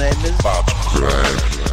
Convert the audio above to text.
name is Bob Craig.